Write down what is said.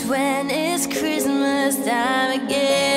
when it's Christmas time again.